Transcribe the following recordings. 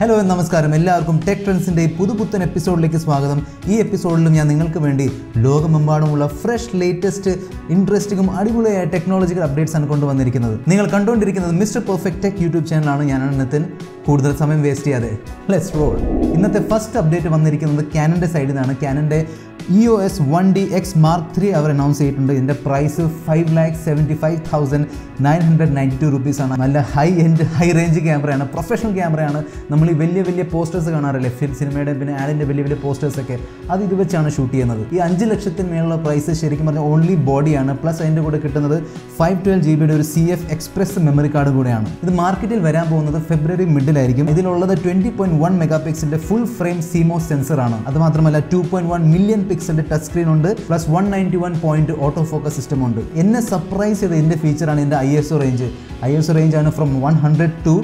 Hello നമസ്കാരം. എല്ലാവർക്കും tech ട്രെൻഡ്സിന്റെ പുതുപുത്തൻ എപ്പിസോഡിലേക്ക് സ്വാഗതം. ഈ എപ്പിസോഡിലും ഞാൻ നിങ്ങൾക്ക് വേണ്ടി ലോകമെമ്പാടുമുള്ള ഫ്രഷ് ലേറ്റസ്റ്റ് ഇൻട്രസ്റ്റിംഗും അടിപൊളിയായ ടെക്നോളജിക്കൽ അപ്ഡേറ്റ്സ് ആണ് കൊണ്ടുവന്നിരിക്കുന്നത്. നിങ്ങൾ കണ്ടുകൊണ്ടിരിക്കുന്നത് മിസ്റ്റർ പെർഫെക്റ്റ് ടെക് യൂട്യൂബ് ചാനലാണ് ഞാനാണ് നിതിൻ. കൂടുതൽ സമയം വേസ്റ്റ് ചെയ്യാതെ. ലെറ്റ്സ് റോൾ ഇന്നത്തെ ഫസ്റ്റ് അപ്ഡേറ്റ് വന്നിരിക്കുന്നത് ക്യാനന്റെ സൈഡിൽ നിന്നാണ് ക്യാനന്റെ E O S one D X mark three അവർ അനൗൺസ് ചെയ്തിട്ടുണ്ട്. ഇതിന്റെ price five lakh seventy five thousand nine hundred ninety two റുപ്പീസാണ് നല്ല ഹൈ എൻഡ് ഹൈ റേഞ്ച് ക്യാമറയാണ് പ്രൊഫഷണൽ ക്യാമറയാണ് നമ്മൾ ഈ വലിയ വലിയ പോസ്റ്റേഴ്സ് കാണാറില്ലേ? ഫിലിം സിനിമയുടെ പിന്നെ ആഡിന്റെ വലിയ വലിയ പോസ്റ്റേഴ്സൊക്കെ അത് ഇത് വെച്ചാണ് ഷൂട്ട് ചെയ്യുന്നത്. ഈ അഞ്ച് ലക്ഷത്തിന് മേലുള്ള പ്രൈസ് ശരിക്കും പറഞ്ഞാൽ ഓൺലി ബോഡിയാണ് പ്ലസ് അതിന്റെ കൂടെ കിട്ടുന്നത് ഫൈവ് ട്വൽവ് ജി ബിയുടെ ഒരു C F express memory card കൂടെയാണ്. ഇത് മാർക്കറ്റിൽ വരാൻ പോകുന്നത് ഫെബ്രുവരി മിഡിലായിരിക്കും ഇതിലുള്ളത് ട്വന്റി പോയിന്റ് വൺ മെഗാ പിക്സിന്റെ ഫുൾ ഫ്രെയിം സീമോ സെൻസർ ആണ്. അത് മാത്രമല്ല ടു പോയിന്റ് വൺ മില്യൺ പിക്സിന്റെ ടച്ച് സ്ക്രീൻ ഉണ്ട് plus one ninety one point autofocus system ഉണ്ട്. എന്നെ സർപ്രൈസ് ചെയ്ത ഇതിന്റെ ഫീച്ചറാണ് എന്റെ I S O range I S O range ആണ് ഫ്രം വൺ ഹൺഡ്രഡ് ടു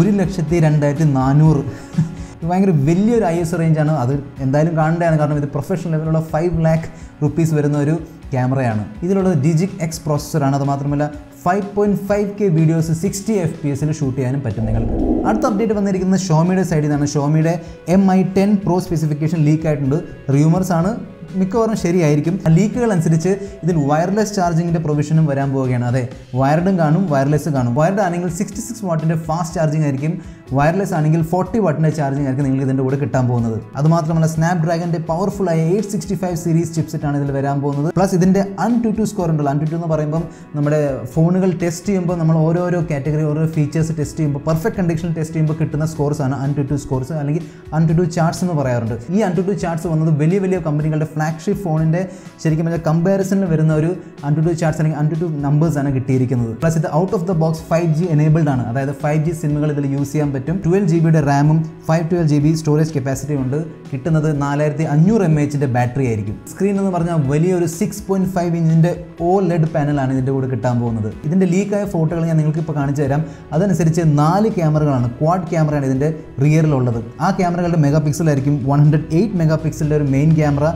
ഒരു ലക്ഷത്തി രണ്ടായിരത്തി നാനൂറ്. ഭയങ്കര വലിയൊരു ഐ എസ് ആണ്. അത് എന്തായാലും കാണേണ്ടതാണ്. കാരണം ഇത് പ്രൊഫഷണൽ ലെവലുള്ള ഫൈവ് ലാക്ക് റുപ്പീസ് വരുന്ന ഒരു ക്യാമറയാണ് ഇതിലുള്ളത് ഡിജിക് എക്സ് പ്രോസസ്സറാണ് അത് മാത്രമല്ല five point five K videos sixty F P എസിൽ ഷൂട്ട് ചെയ്യാനും പറ്റും നിങ്ങൾക്ക്. അടുത്ത അപ്ഡേറ്റ് വന്നിരിക്കുന്നത് ഷോമിയുടെ സൈഡിൽ നിന്നാണ് ഷോമിയുടെ M I ten pro specification leak ആയിട്ടുണ്ട്. റൂമേഴ്സ് ആണ്. മിക്കവാറും ശരിയായിരിക്കും. ലീക്കുകൾ അനുസരിച്ച് ഇതിൽ വയർലെസ് ചാർജിങ്ങിന്റെ പ്രൊവിഷനും വരാൻ പോവുകയാണ്. അതെ വയർഡും കാണും വയർലെസ് കാണും. വയർഡ് ആണെങ്കിൽ സിക്സ്റ്റി സിക്സ് വാട്ടിന്റെ ഫാസ്റ്റ് ചാർജിങ് ആയിരിക്കും. വയർലെസ് ആണെങ്കിൽ ഫോർട്ടി വാട്ടിന്റെ ചാർജിംഗ് ആയിരിക്കും നിങ്ങൾക്ക് ഇതിന്റെ കൂടെ കിട്ടാൻ പോകുന്നത്. അതുമാത്രമല്ല സ്നാപ് ഡ്രാഗന്റെ പവർഫുൾ ആയ eight sixty five series chipset ആണ് ഇതിൽ വരാൻ പോകുന്നത്. പ്ലസ് ഇതിന്റെ അൺ ടു ടു സ്കോർ ഉണ്ടല്ലോ. അൺ ടു ടു എന്ന് പറയുമ്പം നമ്മുടെ ഫോണുകൾ ടെസ്റ്റ് ചെയ്യുമ്പോൾ നമ്മൾ ഓരോരോ കാറ്റഗറി ഓരോ ഫീച്ചേഴ്സ് ടെസ്റ്റ് ചെയ്യുമ്പോൾ പെർഫെക്റ്റ് കണ്ടീഷനിൽ ടെസ്റ്റ് ചെയ്യുമ്പോൾ കിട്ടുന്ന സ്കോർസ് ആണ് അൺ ടു ടു സ്കോർസ് അല്ലെങ്കിൽ അൺ ടു ടു ചാർട്സ് എന്ന് പറയാറുണ്ട്. ഈ അൺ ടു ടു ചാർട്സ് വന്നത് വലിയ വലിയ കമ്പനികളുടെ ഫ്ലാഗ്ഷിപ്പ് ഫോണിന്റെ ശരിക്കും പറഞ്ഞാൽ കമ്പാരിസണിൽ വരുന്ന ഒരു അൺ ടു ടു ചാർട്സ് അല്ലെങ്കിൽ അൺ ടു ടു നമ്പേഴ്സ് ആണ് കിട്ടിയിരിക്കുന്നത്. പ്ലസ് ഇത് out of the box five G enabled ആണ്. അതായത് ഫൈവ് ജി സിമ്മുകൾ ഇതിൽ യൂസ് ചെയ്യാൻ പറ്റും. ട്വൽവ് ജി ബിയുടെ റാമും five twelve G B storage capacity ഉണ്ട്. കിട്ടുന്നത് നാലായിരത്തി അഞ്ഞൂറ് എം എച്ചിന്റെ ബാറ്ററി ആയിരിക്കും. സ്ക്രീൻ എന്ന് പറഞ്ഞാൽ വലിയൊരു സിക്സ് പോയിന്റ് ഫൈവ് ഇഞ്ചിന്റെ ഓ ലെഡ് പാനലാണ് ഇതിന്റെ കൂടെ കിട്ടാൻ പോകുന്നത്. ഇതിന്റെ ലീക്കായ ഫോട്ടോകൾ ഞാൻ നിങ്ങൾക്ക് ഇപ്പോൾ കാണിച്ചു തരാം. അതനുസരിച്ച് നാല് ക്യാമറകളാണ് ക്വാഡ് ക്യാമറയാണ് ഇതിന്റെ റിയറിലുള്ളത് ആ ക്യാമറകളുടെ മെഗാ പിക്സലായിരിക്കും വൺ ഹൺഡ്രഡ് എയ്റ്റ് മെഗാ പിക്സലിന്റെ ഒരു main camera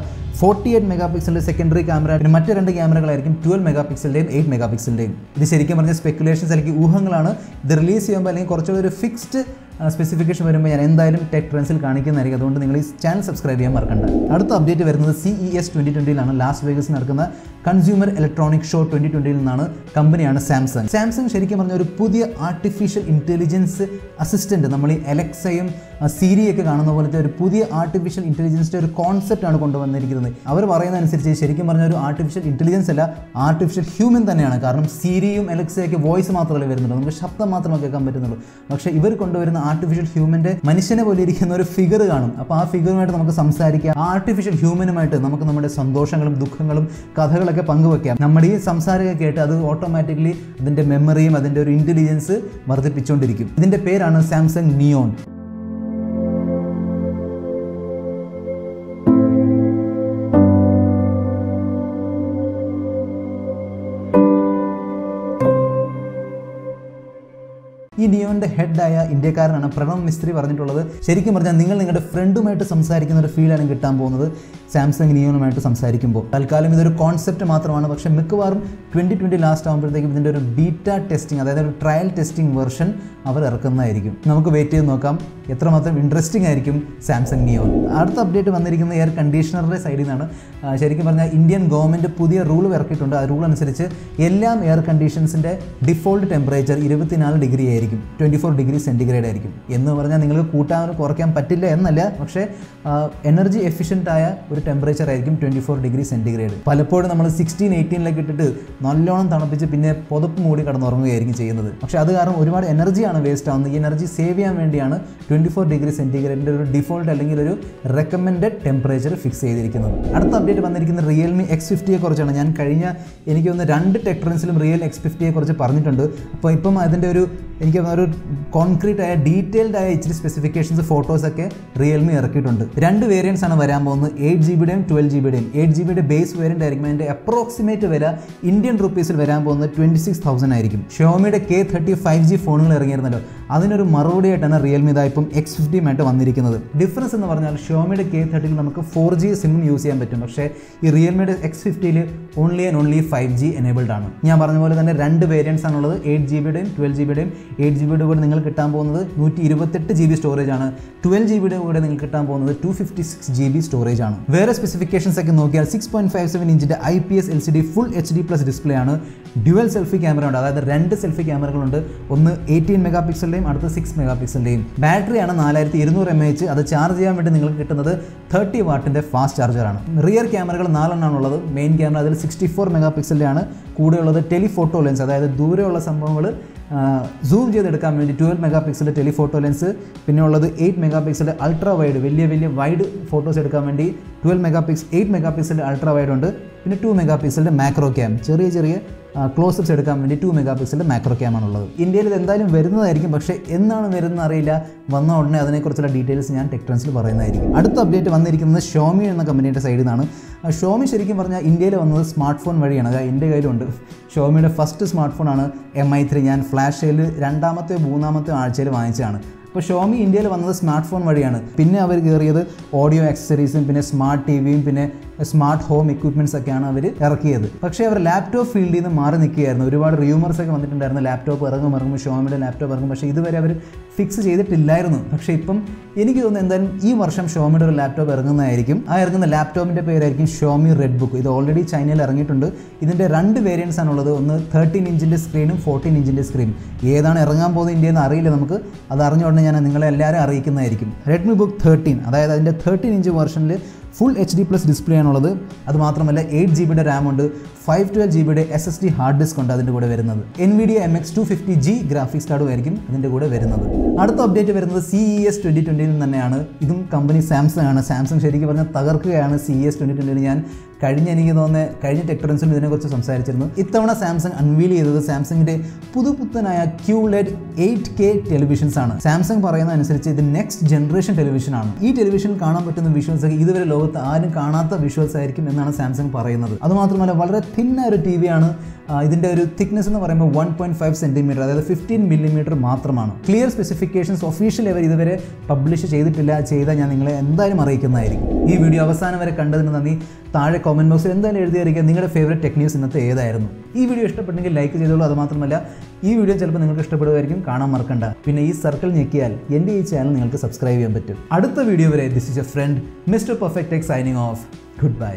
forty eight mega പിക്സലിന്റെ secondary camera പിന്നെ മറ്റു രണ്ട് ക്യാമറകളായിരിക്കും ട്വൽവ് മെഗാ പിക്സലിന്റെയും എയ്റ്റ് മെഗാ പിക്സലിന്റെയും ഇത് ശരിക്കും പറഞ്ഞ സ്പെക്കുലേഷൻസ് അല്ലെങ്കിൽ ഊഹങ്ങളാണ്. ഇത് റിലീസ് ചെയ്യുമ്പോൾ അല്ലെങ്കിൽ കുറച്ചുകൂടി ഒരു ഫിക്സ്ഡ് സ്പെസിഫിക്കേഷൻ വരുമ്പോൾ ഞാൻ എന്തായാലും ടെക് ട്രെൻസിൽ കാണിക്കുന്നതായിരിക്കും. അതുകൊണ്ട് നിങ്ങൾ ഈ ചാനൽ സബ്സ്ക്രൈബ് ചെയ്യാൻ മറക്കണ്ട. അടുത്ത അപ്ഡേറ്റ് വരുന്നത് സി ഇ എസ് ട്വന്റി ട്വന്റിയിലാണ് ലാസ് വേഗസ് നടക്കുന്ന കൺസ്യൂമർ ഇലക്ട്രോണിക് ഷോ ട്വന്റി ട്വന്റിയിൽ നിന്നാണ് കമ്പനിയാണ് സാംസങ് സാംസങ് ശരിക്കും പറഞ്ഞ ഒരു പുതിയ ആർട്ടിഫിഷ്യൽ ഇന്റലിജൻസ് അസിസ്റ്റന്റ് നമ്മൾ ഈ എലക്സയും സീരിയൊക്കെ കാണുന്ന പോലത്തെ ഒരു പുതിയ ആർട്ടിഫിഷ്യൽ ഇന്റലിജൻസിന്റെ ഒരു കോൺസെപ്റ്റാണ് കൊണ്ടുവന്നിരിക്കുന്നത്. അവർ പറയുന്ന അനുസരിച്ച് ശരിക്കും പറഞ്ഞ ഒരു ആർട്ടിഫിഷ്യൽ ഇന്റലിജൻസ് അല്ല ആർട്ടിഫിഷ്യൽ ഹ്യൂമൻ തന്നെയാണ്. കാരണം സീരിയും എലക്സയൊക്കെ വോയിസ് മാത്രമല്ല വരുന്നുള്ളൂ. നമുക്ക് ശബ്ദം മാത്രമേ കേൾക്കാൻ പറ്റുന്നുള്ളൂ. പക്ഷേ ഇവർ കൊണ്ടുവരുന്ന ആർട്ടിഫിഷ്യൽ ഹ്യൂമന്റെ മനുഷ്യനെ പോലെ ഇരിക്കുന്ന ഒരു ഫിഗർ കാണും. അപ്പോൾ ആ ഫിഗറുമായിട്ട് നമുക്ക് സംസാരിക്കാം. ആ ആർട്ടിഫിഷ്യൽ ഹ്യൂമനുമായിട്ട് നമുക്ക് നമ്മുടെ സന്തോഷങ്ങളും ദുഃഖങ്ങളും കഥകളൊക്കെ പങ്കുവെക്കാം. നമ്മുടെ ഈ സംസാരമൊക്കെ കേട്ട് അത് ഓട്ടോമാറ്റിക്കലി അതിന്റെ മെമ്മറിയും അതിന്റെ ഒരു ഇന്റലിജൻസ് വർദ്ധിപ്പിച്ചുകൊണ്ടിരിക്കും. ഇതിന്റെ പേരാണ് സാംസങ് നിയോൺ ഈ നിയോന്റെ ഹെഡായ ഇന്ത്യക്കാരനാണ് പ്രണവ് മിസ്ത്രി പറഞ്ഞിട്ടുള്ളത്. ശരിക്കും പറഞ്ഞാൽ നിങ്ങൾ നിങ്ങളുടെ ഫ്രണ്ടുമായിട്ട് സംസാരിക്കുന്ന ഒരു ഫീലാണ് കിട്ടാൻ പോകുന്നത്. സാംസങ് നിയോണുമായിട്ട് സംസാരിക്കുമ്പോൾ. തൽക്കാലം ഇതൊരു കോൺസെപ്റ്റ് മാത്രമാണ്. പക്ഷേ മിക്കവാറും ട്വന്റി ട്വന്റി ലാസ്റ്റ് ആകുമ്പോഴത്തേക്കും ഇതിന്റെ ഒരു ബീറ്റ ടെസ്റ്റിംഗ് അതായത് ഒരു ട്രയൽ ടെസ്റ്റിംഗ് വെർഷൻ അവർ ഇറക്കുന്നതായിരിക്കും. നമുക്ക് വെയിറ്റ് ചെയ്ത് നോക്കാം. എത്രമാത്രം ഇൻട്രസ്റ്റിംഗ് ആയിരിക്കും സാംസങ് നിയോൺ അടുത്ത അപ്ഡേറ്റ് വന്നിരിക്കുന്ന എയർ കണ്ടീഷണറുടെ സൈഡിൽ നിന്നാണ് ശരിക്കും പറഞ്ഞാൽ ഇന്ത്യൻ ഗവൺമെന്റ് പുതിയ റൂൾ ഇറക്കിയിട്ടുണ്ട്. ആ റൂൾ അനുസരിച്ച് എല്ലാം എയർ കണ്ടീഷൻസിന്റെ ഡിഫോൾട്ട് ടെമ്പറേച്ചർ ഇരുപത്തിനാല് ഡിഗ്രി ആയിരിക്കും. ട്വന്റി ഫോർ ഡിഗ്രി സെന്റിഗ്രേഡ് ആയിരിക്കും. എന്ന് പറഞ്ഞാൽ നിങ്ങൾക്ക് കൂട്ടാൻ കുറയ്ക്കാൻ പറ്റില്ല എന്നല്ല. പക്ഷേ എനർജി എഫിഷ്യന്റ് ആയ ഒരു ടെമ്പറേച്ചർ ആയിരിക്കും ട്വന്റി ഫോർ ഡിഗ്രി സെന്റിഗ്രേഡ് പലപ്പോഴും നമ്മൾ സിക്സ്റ്റീൻ എയ്റ്റീനിലേക്ക് ഇട്ടിട്ട് നല്ലോണം തണുപ്പിച്ച് പിന്നെ പുതപ്പ് മൂടി കടന്നുറങ്ങുകയായിരിക്കും ചെയ്യുന്നത്. പക്ഷേ അത് കാരണം ഒരുപാട് എനർജിയാണ് വേസ്റ്റ് ആവുന്നത്. ഈ എനർജി സേവ് ചെയ്യാൻ വേണ്ടിയാണ് ട്വന്റി ഫോർ ഡിഗ്രി സെന്റിഗ്രേഡിന്റെ ഒരു ഡിഫോൾട്ട് അല്ലെങ്കിൽ ഒരു റെക്കമെൻഡഡ് ടെമ്പറേച്ചർ ഫിക്സ് ചെയ്തിരിക്കുന്നത്. അടുത്ത അപ്ഡേറ്റ് വന്നിരിക്കുന്ന റിയൽമി എക്സ് ഫിഫ്റ്റിയെ കുറിച്ചാണ്. ഞാൻ കഴിഞ്ഞ എനിക്ക് ഒന്ന് രണ്ട് ടെക് ട്രെൻഡ്സിലും റിയൽ എക്സ് ഫിഫ്റ്റിയെ കുറിച്ച് പറഞ്ഞിട്ടുണ്ട്. അപ്പോൾ ഇപ്പം അതിന്റെ ഒരു എനിക്ക് ഒരു കോൺക്രീറ്റ് ആയ ഡീറ്റെയിൽഡ് ആയ ഇച്ചിരി സ്പെസിഫിക്കേഷൻസ് ഫോട്ടോസ് ഒക്കെ റിയൽമി ഇറക്കിയിട്ടുണ്ട്. രണ്ട് വേരിയൻസ് ആണ് വരാൻ പോകുന്നത്. എയ്റ്റ് ജി ബിയുടെയും ട്വൽവ് ജി ബിയുടെയും എയ്റ്റ് ജി ബിയുടെ ബേസ് വേരിയന്റ് ആയിരിക്കും. അതിന്റെ അപ്രോക്സിമേറ്റ് വില ഇന്ത്യൻ റുപ്പീസിൽ വരാൻ പോകുന്നത് ട്വന്റി സിക്സ് തൗസൻഡ് ആയിരിക്കും. ഷോമിയുടെ കെ തേർട്ടി ഫൈവ് ജി ഫോണുകൾ ഇറങ്ങിയിരുന്നല്ലോ. അതിനൊരു മറുപടിയായിട്ടാണ് റിയൽമി ഇതാ ഇപ്പം എക്സ് ഫിഫ്റ്റിയുമായിട്ട് വന്നിരിക്കുന്നത്. ഡിഫറൻസ് എന്ന് പറഞ്ഞാൽ ഷോമിയുടെ കെ തേർട്ടിയിൽ നമുക്ക് ഫോർ ജി സിമ്മും യൂസ് ചെയ്യാൻ പറ്റും. പക്ഷേ ഈ റിയൽമിയുടെ X ഫിഫ്റ്റിയിൽ only and only five G enabled ആണ്. ഞാൻ പറഞ്ഞ പോലെ തന്നെ രണ്ട് വേരിയൻസ് ആണുള്ളത്. എയ്റ്റ് ജി ബിയുടെയും ട്വൽവ് ജി ബിയുടെയും എയ്റ്റ് ജി ബിയുടെ കൂടെ നിങ്ങൾ കിട്ടാൻ പോകുന്നത് നൂറ്റി ഇരുപത്തെട്ട് ജി ബി സ്റ്റോറേജ് ആണ് ട്വൽവ് ജി ബിയുടെ കൂടെ നിങ്ങൾക്ക് കിട്ടാൻ പോകുന്നത് two fifty six G B storage ആണ്. വേറെ സ്പെസിഫിക്കേഷൻസ് ഒക്കെ നോക്കിയാൽ six point five seven ഇഞ്ചിന്റെ I P S L C D full H D plus display ആണ്. ഡ്യുവൽ സെൽഫി ക്യാമറ ഉണ്ട്. അതായത് രണ്ട് സെൽഫി ക്യാമറകളുണ്ട് ഒന്ന് എയ്റ്റീൻ മെഗാ പിക്സലിന്റെയും അടുത്ത സിക്സ് മെഗാ പിക്സലിന്റെയും ബാറ്ററിയാണ് നാലായിരത്തി ഇരുന്നൂറ് എം എച്ച് അത് ചാർജ് ചെയ്യാൻ വേണ്ടി നിങ്ങൾക്ക് കിട്ടുന്നത് തേർട്ടി വാട്ടിന്റെ ഫാസ്റ്റ് ചാർജറാണ് റിയർ ക്യാമറകൾ നാലെണ്ണമാണ് ഉള്ളത് മെയിൻ ക്യാമറ അതിൽ സിക്സ്റ്റി ഫോർ മെഗാ പിക്സലിന്റെയാണ് കൂടെയുള്ളത് ടെലിഫോട്ടോ ലെൻസ് അതായത് ദൂരെയുള്ള സംഭവങ്ങൾ സൂം ചെയ്തെടുക്കാൻ വേണ്ടി ട്വൽവ് മെഗാ പിക്സലിന്റെ ടെലിഫോട്ടോ ലെൻസ് പിന്നെ ഉള്ളത് എയ്റ്റ് മെഗാ പിക്സലിന്റെ അൾട്രാ വൈഡ് വലിയ വലിയ വൈഡ് ഫോട്ടോസ് എടുക്കാൻ വേണ്ടി twelve mega pix eight mega പിക്സലിന്റെ ultra wide ഉണ്ട്. പിന്നെ ടു മെഗാ പിക്സലിന്റെ മാക്രോ ക്യാം ചെറിയ ചെറിയ ക്ലോസപ്സ് എടുക്കാൻ വേണ്ടി ടു മെഗാ പിക്സലിന്റെ മാക്രോ ക്യാമറ ആണുള്ളത്. ഇന്ത്യയിൽ ഇത് എന്തായാലും വരുന്നതായിരിക്കും പക്ഷേ എന്നാണ് വരുന്നത് അറിയില്ല. വന്ന ഉടനെ അതിനെക്കുറിച്ചുള്ള ഡീറ്റെയിൽസ് ഞാൻ ടെക് ട്രെൻഡ്സിൽ പറയുന്നതായിരിക്കും. അടുത്ത അപ്ഡേറ്റ് വന്നിരിക്കുന്നത് ഷോമി എന്ന കമ്പനിയുടെ സൈഡിൽ നിന്നാണ് ഷോമി ശരിക്കും പറഞ്ഞാൽ ഇന്ത്യയിൽ വന്നത് സ്മാർട്ട് ഫോൺ വഴിയാണ്. അതായത് എന്റെ കയ്യിലുണ്ട്. ഷോമിയുടെ first smartphone M I three ഞാൻ ഫ്ലാഷ് സെയിൽ രണ്ടാമത്തെ മൂന്നാമത്തെ ആഴ്ചയിൽ വാങ്ങിച്ചതാണ്. അപ്പോൾ ഷോമി ഇന്ത്യയിൽ വന്നത് സ്മാർട്ട് ഫോൺ വഴിയാണ്. പിന്നെ അവർ കയറിയത് ഓഡിയോ ആക്സസറീസും പിന്നെ സ്മാർട്ട് ടി വിയും പിന്നെ സ്മാർട്ട് ഹോം എക്യൂപ്മെന്റ്സ് ഒക്കെയാണ് അവർ ഇറക്കിയത്. പക്ഷേ അവർ ലാപ്ടോപ്പ് ഫീൽഡിൽ നിന്ന് മാറി നിൽക്കുകയായിരുന്നു. ഒരുപാട് റിയൂമേഴ്സ് ഒക്കെ വന്നിട്ടുണ്ടായിരുന്നു ലാപ്ടോപ്പ് ഇറങ്ങും ഇറങ്ങും ഷോമിയുടെ ലാപ്ടോപ്പ് ഇറങ്ങും. പക്ഷേ ഇതുവരെ അവർ ഫിക്സ് ചെയ്തിട്ടില്ലായിരുന്നു. പക്ഷേ ഇപ്പം എനിക്ക് തോന്നുന്നു എന്തായാലും ഈ വർഷം ഷോമിയുടെ ഒരു ലാപ്ടോപ്പ് ഇറങ്ങുന്നതായിരിക്കും. ആ ഇറങ്ങുന്ന ലാപ്ടോപ്പിന്റെ പേരായിരിക്കും ഷോമി റെഡ് ബുക്ക് ഇത് ഓൾറെഡി ചൈനയിൽ ഇറങ്ങിയിട്ടുണ്ട്. ഇതിന്റെ രണ്ട് വേരിയൻസ് ആണുള്ളത് ഒന്ന് തേർട്ടീൻ ഇഞ്ചിന്റെ സ്ക്രീനും ഫോർട്ടീൻ ഇഞ്ചിന്റെ സ്ക്രീൻ ഏതാണ് ഇറങ്ങാൻ പോകുന്നത് ഇന്ത്യ എന്ന് അറിയില്ല നമുക്ക്. അത് അറിഞ്ഞ ഉടനെ ഞാൻ നിങ്ങളെ എല്ലാവരും അറിയിക്കുന്നതായിരിക്കും. റെഡ്മി ബുക്ക് തേർട്ടീൻ അതായത് അതിന്റെ thirteen inch വെർഷനിൽ full H D plus display ആണുള്ളത്. അത് മാത്രമല്ല എയ്റ്റ് ജി ബിയുടെ റാം ഉണ്ട്. ഫൈവ് ട്വൽവ് ജി ബിയുടെ S S D hard disk ഉണ്ട് അതിന്റെ കൂടെ വരുന്നത്. N V D M X two fifty G graphics കാർഡും ആയിരിക്കും അതിന്റെ കൂടെ വരുന്നത്. അടുത്ത അപ്ഡേറ്റ് വരുന്നത് സി ഇ എസ് ട്വന്റി ട്വന്റിയിൽ തന്നെയാണ് ഇതും കമ്പനി സാംസങ് ആണ്. സാംസങ് ശരിക്കും പറഞ്ഞാൽ തകർക്കുകയാണ് സി ഇ എസ് ട്വന്റി ട്വന്റിയിൽ ഞാൻ കഴിഞ്ഞ എനിക്ക് തോന്നുന്നത് കഴിഞ്ഞ ടെക്ടറൻസിൽ ഇതിനെക്കുറിച്ച് സംസാരിച്ചിരുന്നു. ഇത്തവണ സാംസങ് അൺവീൽ ചെയ്തത് സാംസങ്ങിന്റെ പുതുപുത്തനായ ക്യൂലെഡ് എയ്റ്റ് കെ ടെലിവിഷൻസ് ആണ്. സാംസങ് പറയുന്ന അനുസരിച്ച് ഇത് നെക്സ്റ്റ് ജനറേഷൻ ടെലിവിഷൻ ആണ്. ഈ ടെലിവിഷൻ കാണാൻ പറ്റുന്ന വിഷ്വൽസ് ഒക്കെ ഇതുവരെ ലോകത്ത് ആരും കാണാത്ത വിഷ്വൽസ് ആയിരിക്കും എന്നാണ് സാംസങ് പറയുന്നത്. അതുമാത്രമല്ല വളരെ തിന്നായ ഒരു ടി വിയാണ് ഇതിന്റെ ഒരു തിക്നെസ് എന്ന് പറയുമ്പോൾ വൺ പോയിന്റ് ഫൈവ് സെന്റിമീറ്റർ അതായത് ഫിഫ്റ്റീൻ മില്ലിമീറ്റർ മാത്രമാണ്. ക്ലിയർ സ്പെസിഫിക്കേഷൻസ് ഒഫീഷ്യൽ അവർ ഇതുവരെ പബ്ലിഷ് ചെയ്തിട്ടില്ല. ചെയ്താൽ ഞാൻ നിങ്ങളെ എന്തായാലും അറിയിക്കുന്നതായിരിക്കും. ഈ വീഡിയോ അവസാനം വരെ കണ്ടതിന് നന്ദി. താഴെ കമന്റ് ബോക്സിൽ എന്തായാലും എഴുതിയായിരിക്കാം നിങ്ങളുടെ ഫേവറേറ്റ് ടെക്നീസ് ഇന്നത്തെ ഏതായിരുന്നു? ഈ വീഡിയോ ഇഷ്ടപ്പെട്ടെങ്കിൽ ലൈക്ക് ചെയ്തോളൂ. അത് മാത്രമല്ല ഈ വീഡിയോ ചിലപ്പോൾ നിങ്ങൾക്ക് ഇഷ്ടപ്പെടുമായിരിക്കും. കാണാൻ മറക്കണ്ട. പിന്നെ ഈ സർക്കിൾ ഞെക്കിയാൽ എന്റെ ഈ ചാനൽ നിങ്ങൾക്ക് സബ്സ്ക്രൈബ് ചെയ്യാൻ പറ്റും. അടുത്ത വീഡിയോ വരെ this is a friend mister Perfect Tech signing off goodbye